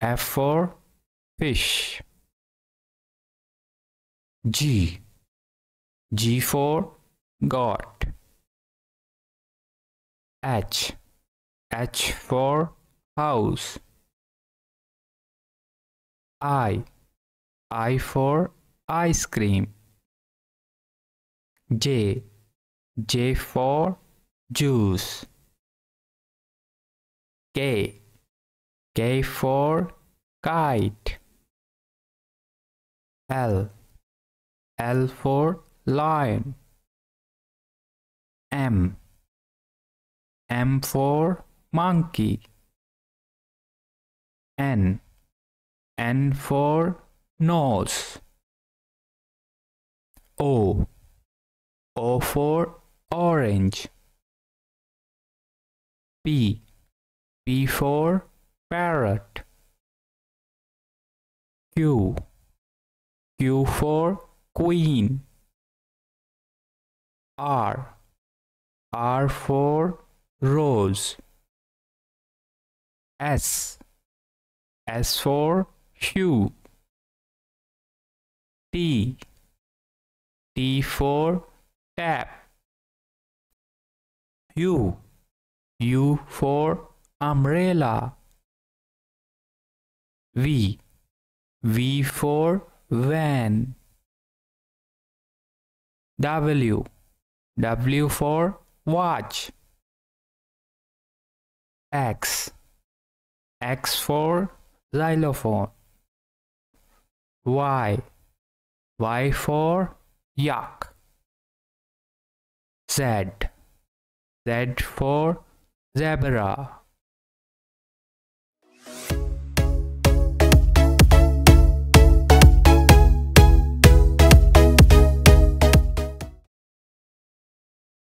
F for fish. G. G for goat. H. H for house. I. I for ice cream. J. J for juice. K. K for kite. L. L for lion. M. M for monkey. N. N for nose. O. O for orange. P. P for parrot. Q. Q for queen. R. R for rose. S. S for shoe. T. T for tap. U. U for umbrella. V. V for van. W. W for watch. X. X for xylophone. Y. Y for yak. Z. Z for zebra.